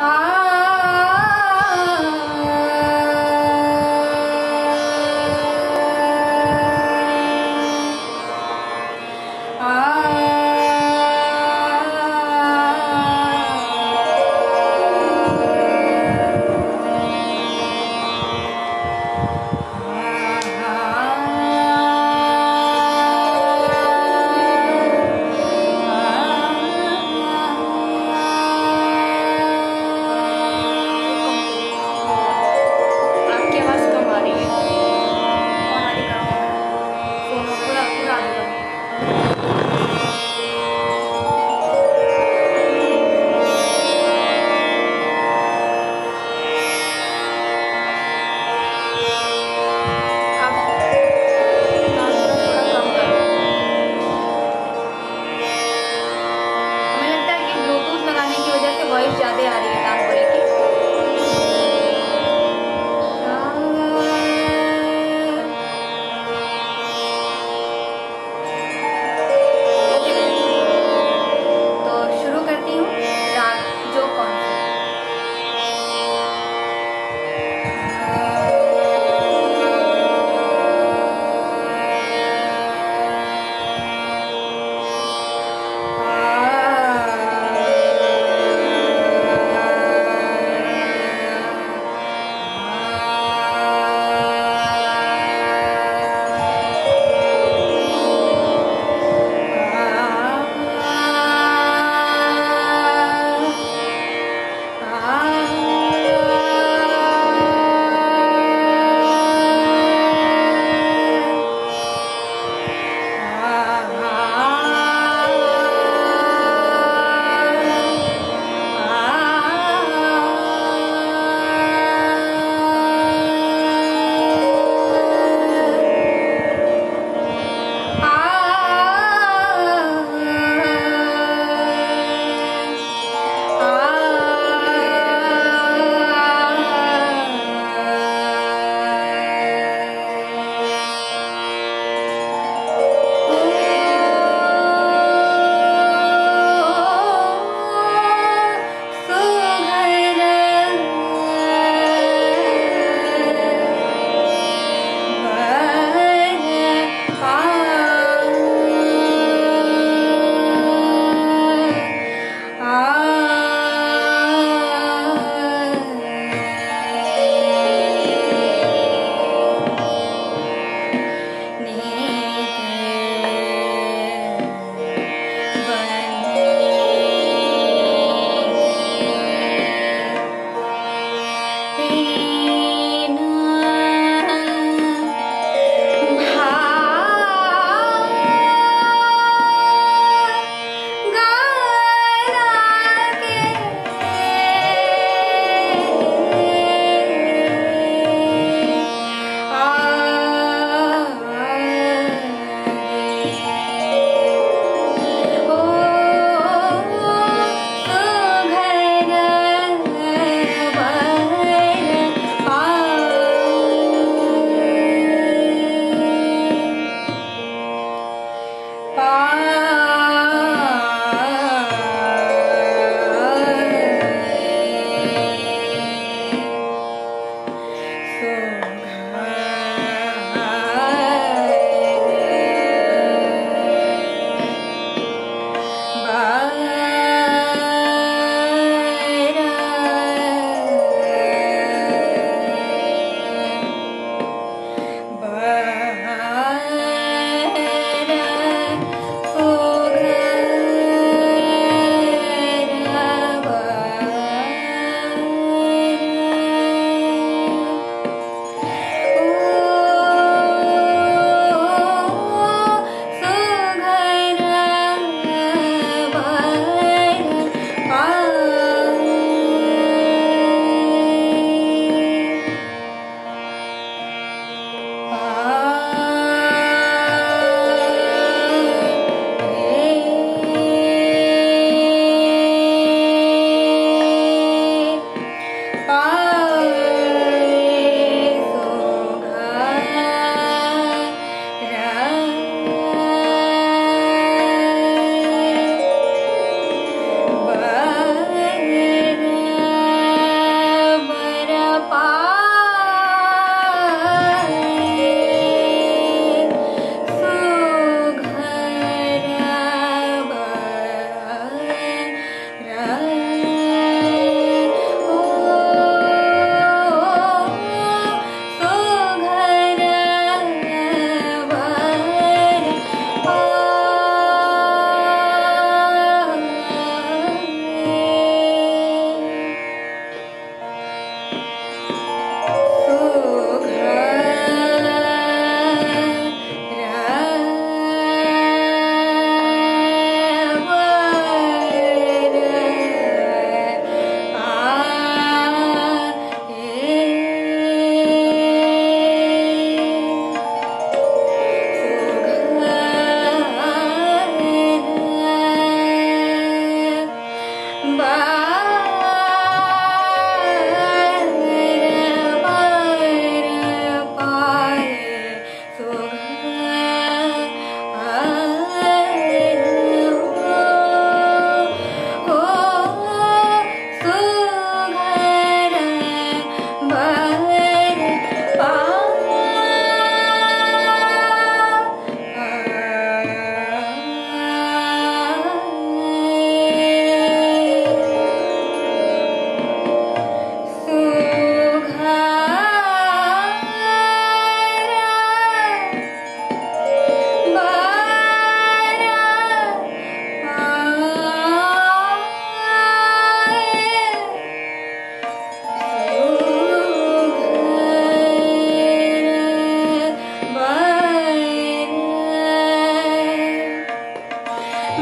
Ah.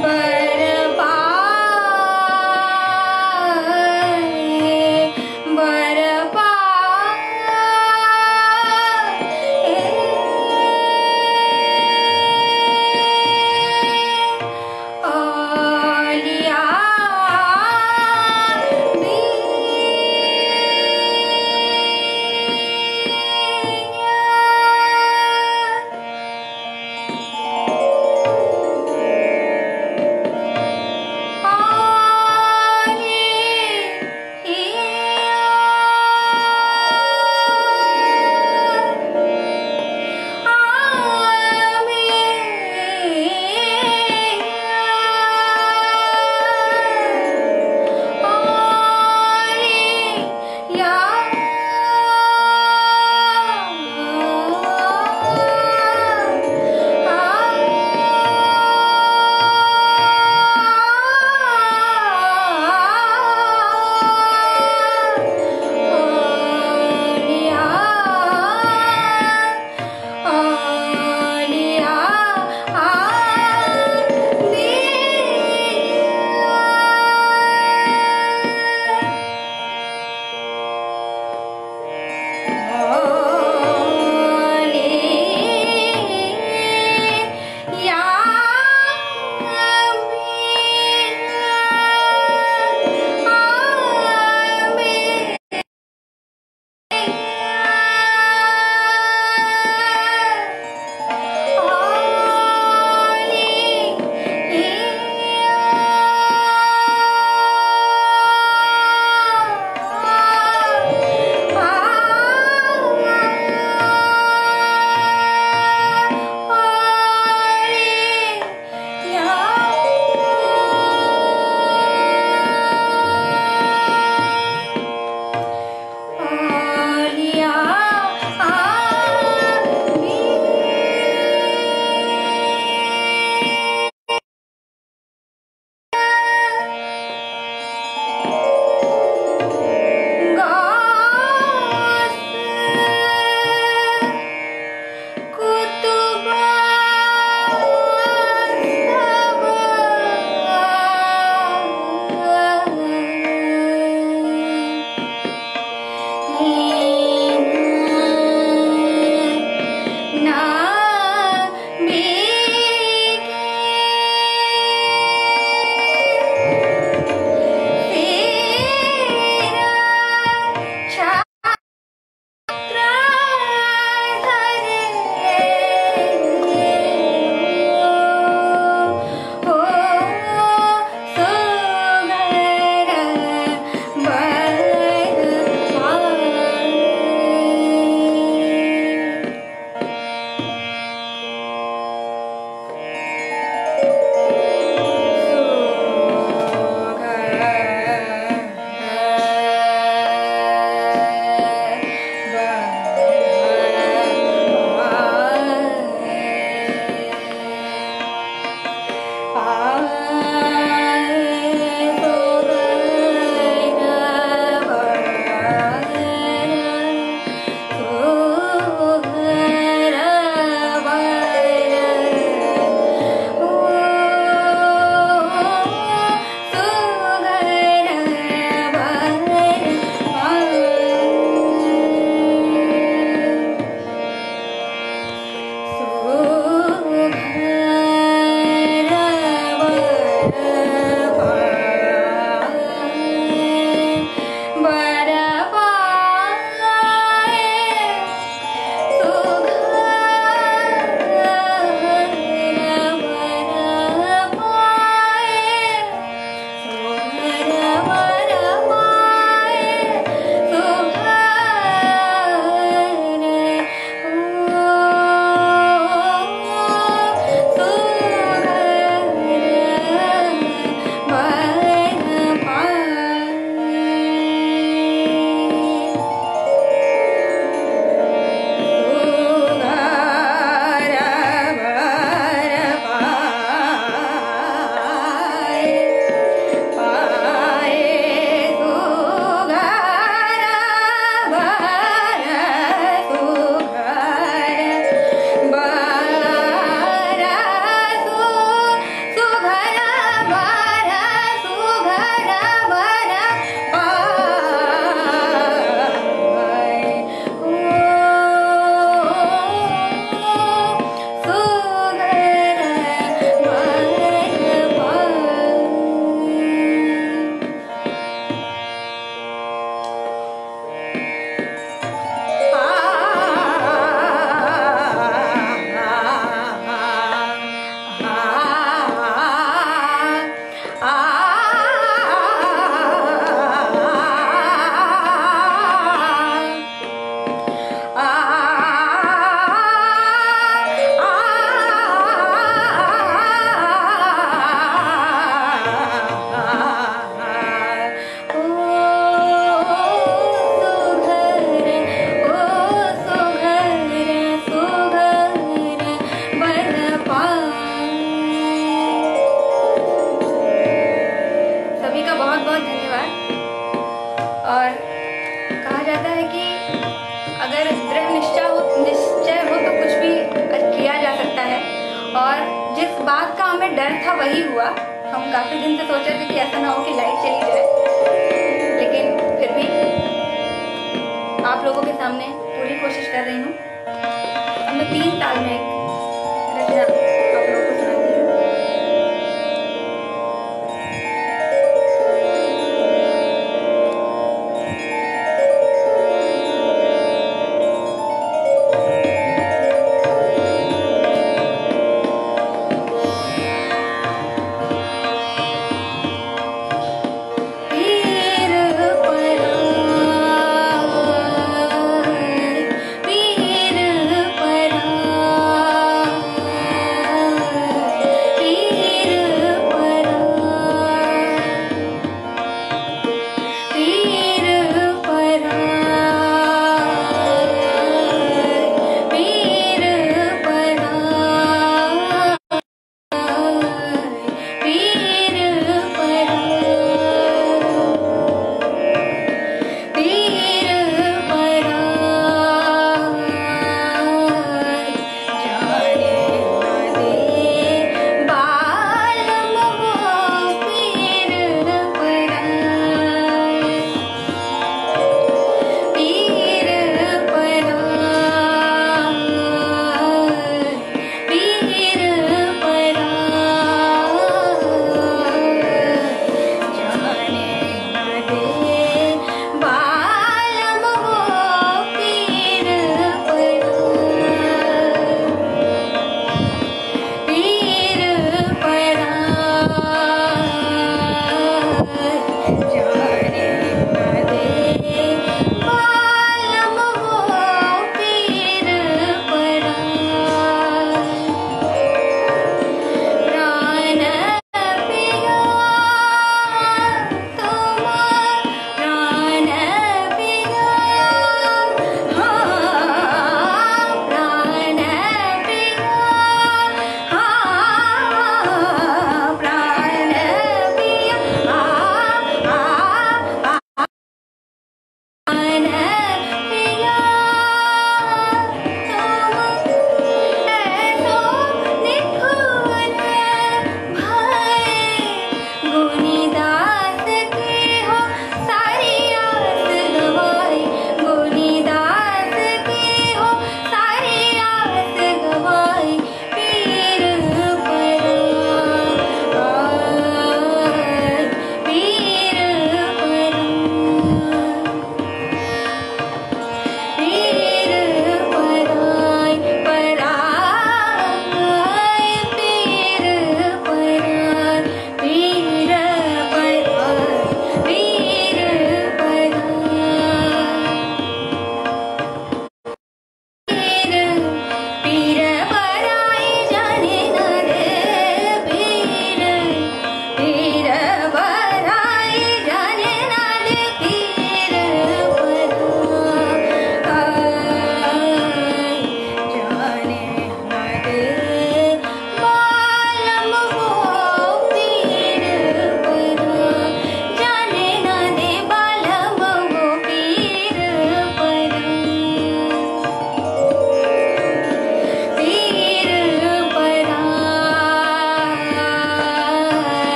Bye.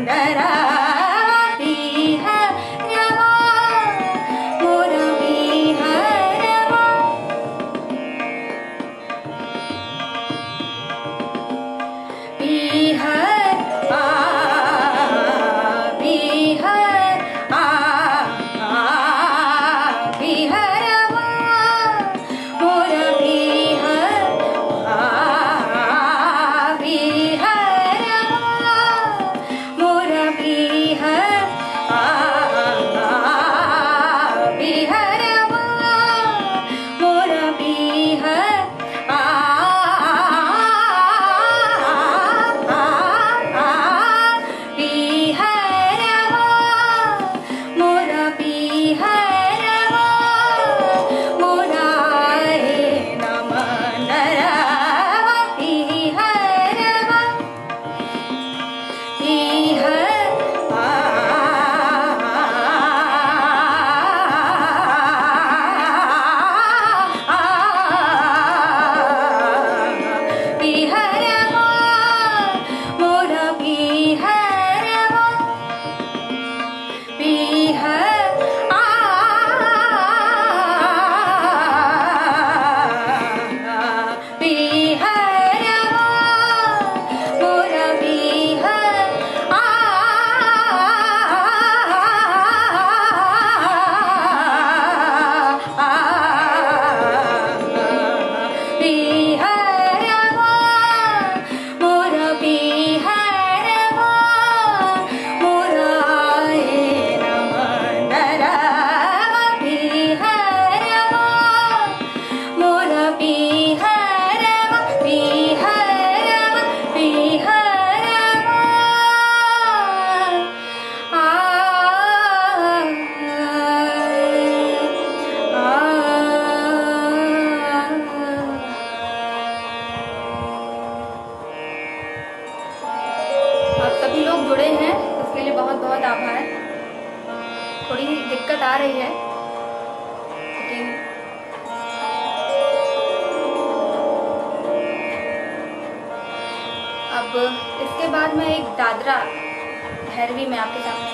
Sundara थोड़ी दिक्कत आ रही है। लेकिन अब इसके बाद मैं एक दादरा, भैरवी मैं आपके सामने